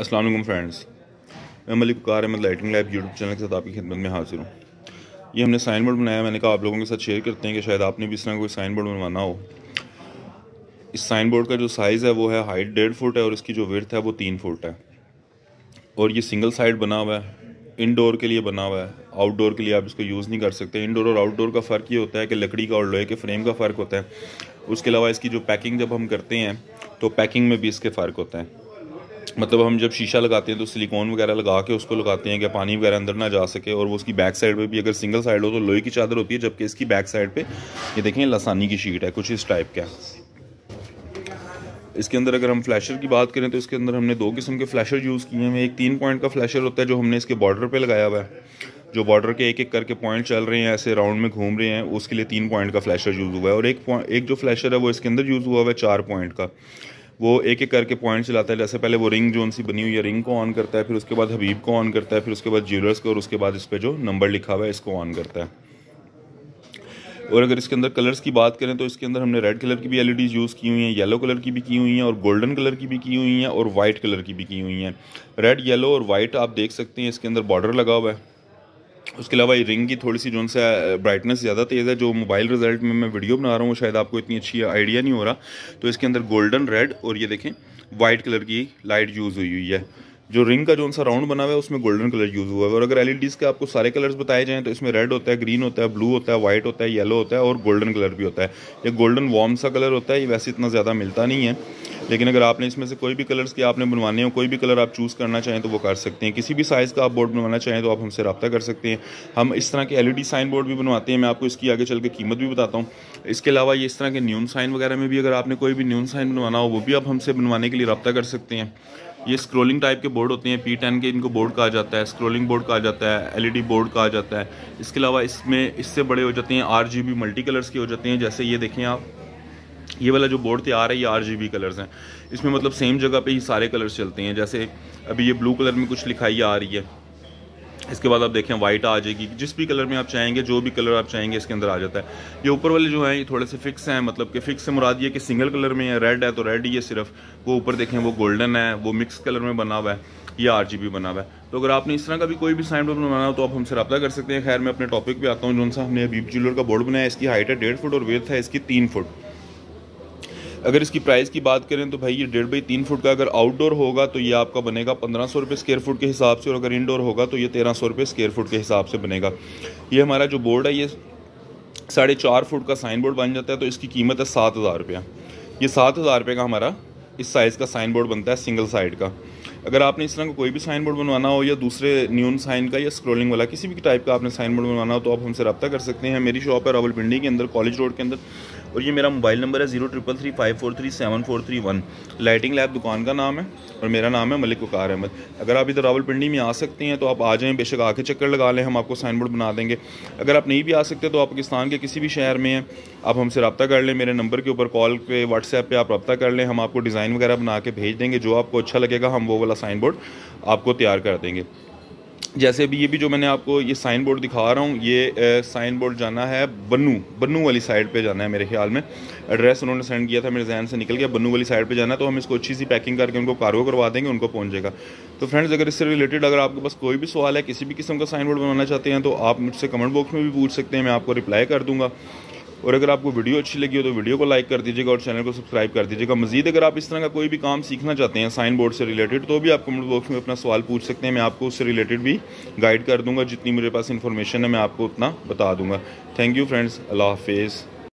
Aslam friends. मैं Malik Kar Ahmad lighting lab YouTube channel के साथ आपकी खिदमत में हाजिर हूँ। ये हमने साइन बोर्ड बनाया, मैंने कहा आप लोगों के साथ शेयर करते हैं कि शायद आपने भी इस तरह कोई साइन बोर्ड बनवाना हो। इस साइन बोर्ड का जो साइज़ है, वो है हाइट डेढ़ फुट है और इसकी जो वर्थ है, वो तीन फुट है। और ये सिंगल साइड बना हुआ है इनडोर के लिए बना हुआ है आउटडोर के लिए आप इसको यूज़ नहीं कर सकते। इनडोर और आउटडोर का फ़र्क ये होता है कि लकड़ी का और लोहे के फ्रेम का फ़र्क होता है। उसके अलावा इसकी जो पैकिंग जब हम करते हैं तो पैकिंग में भी इसके फ़र्क होता है। मतलब हम जब शीशा लगाते हैं तो सिलिकॉन वगैरह लगा के उसको लगाते हैं कि पानी वगैरह अंदर ना जा सके और वो उसकी बैक साइड पे भी अगर सिंगल साइड हो तो लोहे की चादर होती है, जबकि इसकी बैक साइड पे, ये देखें, लसानी की शीट है, कुछ इस टाइप का इसके अंदर अगर हम फ्लैशर की बात करें तो इसके अंदर हमने दो किस्म के फ्लैशर यूज़ किए हैं। एक तीन पॉइंट का फ्लैशर होता है जो हमने इसके बॉर्डर पर लगाया हुआ है। जो बॉर्डर के एक एक करके पॉइंट चल रहे हैं, ऐसे राउंड में घूम रहे हैं, उसके लिए तीन पॉइंट का फ्लैशर यूज़ हुआ है। और एक एक जो फ्लैशर है वो इसके अंदर यूज़ हुआ हुआ है चार पॉइंट का। वो एक एक करके पॉइंट चलाता है। जैसे पहले वो रिंग जोन सी बनी हुई है रिंग को ऑन करता है, फिर उसके बाद हबीब को ऑन करता है, फिर उसके बाद ज्वेलर्स को, और उसके बाद इस पर जो नंबर लिखा हुआ है, इसको ऑन करता है। और अगर इसके अंदर कलर्स की बात करें तो इसके अंदर हमने रेड कलर की भी एल यूज़ की हुई हैं येलो कलर की भी की हुई हैं, और गोल्डन कलर की भी की हुई हैं, और वाइट कलर की भी की हुई हैं। रेड येलो और वाइट आप देख सकते हैं, इसके अंदर बॉर्डर लगा हुआ है। उसके अलावा ये रिंग की थोड़ी सी जो सा ब्राइटनेस ज़्यादा तेज़ है, जो मोबाइल रिज़ल्ट में मैं वीडियो बना रहा हूँ शायद आपको इतनी अच्छी आइडिया नहीं हो रहा। तो इसके अंदर गोल्डन रेड और ये देखें वाइट कलर की लाइट यूज़ हुई हुई है। जो रिंग का जो सा राउंड बना हुआ है, उसमें गोल्डन कलर यूज़ हुआ है। और अगर एलईडीज़ के आपको सारे कलर्स बताए जाएँ तो इसमें रेड होता है ग्रीन होता है ब्लू होता है वाइट होता है येलो होता है और गोल्डन कलर भी होता है। ये गोल्डन वार्म सा कलर होता है, ये वैसे इतना ज़्यादा मिलता नहीं है। लेकिन अगर आपने इसमें से कोई भी कलर्स के आपने बनवाने हो, कोई भी कलर आप चूज़ करना चाहें तो वो कर सकते हैं। किसी भी साइज़ का आप बोर्ड बनवाना चाहें तो आप हमसे रब्ता कर सकते हैं। हम इस तरह के एलईडी साइन बोर्ड भी बनवाते हैं। मैं आपको इसकी आगे चल के कीमत भी बताता हूँ। इसके अलावा ये इस तरह के न्यून साइन वगैरह में भी अगर आपने कोई भी न्यून साइन बनवाना हो, वो भी आप हमसे बनवाने के लिए रब्ता कर सकते हैं। ये स्क्रोलिंग टाइप के बोर्ड होते हैं। पी टेन के इनको बोर्ड कहा जाता है। स्क्रोलिंग बोर्ड कहा जाता है। एलईडी बोर्ड कहा जाता है। इसके अलावा इसमें इससे बड़े हो जाते हैं। आरजीबी मल्टी कलर्स के हो जाते हैं। जैसे ये देखें आप। ये वाला जो बोर्ड तैयार है, ये आर जी कलर्स हैं। इसमें मतलब सेम जगह पे ही सारे कलर्स चलते हैं। जैसे अभी ये ब्लू कलर में कुछ लिखाई आ रही है। इसके बाद आप देखें वाइट आ जाएगी। जिस भी कलर में आप चाहेंगे, जो भी कलर आप चाहेंगे, इसके अंदर आ जाता है। ये ऊपर वाले जो हैं, ये थोड़े से फिक्स हैं। मतलब कि फिक्स से मुराद ये कि सिंगल कलर में है रेड है तो रेड ही है सिर्फ़। वो ऊपर देखें, वो गोल्डन है, वो मिक्स कलर में बना हुआ है। ये आर बना हुआ है। तो अगर आपने इस तरह का भी कोई भी साइन बोर्ड बनाना हो तो आप हमसे रब्ता कर सकते हैं। खैर, मैं अपने टॉपिक पे आता हूँ। जो सा हमने अबीब ज्वेलर का बोर्ड बनाया इसकी हाइट है डेढ़ फुट और वेथ है इसकी तीन फुट। अगर इसकी प्राइस की बात करें तो भाई ये डेढ़ बाई तीन फुट का अगर आउटडोर होगा तो ये आपका बनेगा पंद्रह सौ रुपये स्केयर फुट के हिसाब से और अगर इनडोर होगा तो ये तेरह सौ रुपये स्केयर फुट के हिसाब से बनेगा। ये हमारा जो बोर्ड है, ये साढ़े चार फुट का साइन बोर्ड बन जाता है तो इसकी कीमत है सात हज़ार रुपया। ये सात हज़ार रुपये का हमारा इस साइज़ का साइन बोर्ड बनता है सिंगल साइड का। अगर आपने इस तरह का को कोई भी साइन बोर्ड बनवाना हो या दूसरे न्यून साइन का या स्क्रोलिंग वाला किसी भी टाइप का आपने साइन बोर्ड बनवाना हो तो आप हमसे रब्ता कर सकते हैं। मेरी शॉप है रावलपिंडी के अंदर कॉलेज रोड के अंदर। और ये मेरा मोबाइल नंबर है zero triple three five four three seven four three one. Lighting lab दुकान का नाम है और मेरा नाम है मलिक वकार अहमद। अगर आप इधर रावलपिंडी में आ सकते हैं तो आप आ जाएँ, बेशक आके चक्कर लगा लें, हम आपको साइन बोर्ड बना देंगे। अगर आप नहीं भी आ सकते तो आप पाकिस्तान के किसी भी शहर में हैं, आप हमसे रब्ता कर लें, मेरे नंबर के ऊपर कॉल पे, व्हाट्सएप पर आप रब्ता कर लें, हम आपको डिज़ाइन वगैरह बना के भेज देंगे, जो आपको अच्छा लगेगा, हम वो वाला साइन बोर्ड आपको तैयार कर देंगे। जैसे अभी ये भी जो मैंने आपको ये साइन बोर्ड दिखा रहा हूँ, ये साइन बोर्ड जाना है बन्नू बन्नू वाली साइड पे जाना है मेरे ख्याल में। एड्रेस उन्होंने सेंड किया था, मेरे जहन से निकल गया, बन्नू वाली साइड पे जाना है तो हम इसको अच्छी सी पैकिंग करके उनको कार्गो करवा देंगे, उनको पहुँचेगा। तो फ्रेंड्स अगर इससे रिलेटेड अगर आपके पास कोई भी सवाल है, किसी भी किस्म का साइन बोर्ड बनाना चाहते हैं तो आप मुझसे कमेंट बॉक्स में भी पूछ सकते हैं, मैं आपको रिप्लाई कर दूँगा। और अगर आपको वीडियो अच्छी लगी हो तो वीडियो को लाइक कर दीजिएगा और चैनल को सब्सक्राइब कर दीजिएगा। मजीद अगर आप इस तरह का कोई भी काम सीखना चाहते हैं साइन बोर्ड से रिलेटेड तो भी आप कमेंट बॉक्स में अपना सवाल पूछ सकते हैं। मैं आपको उससे रिलेटेड भी गाइड कर दूँगा। जितनी मेरे पास इन्फॉर्मेशन है, मैं आपको उतना बता दूँगा। थैंक यू फ्रेंड्स अल्लाह हाफिज़।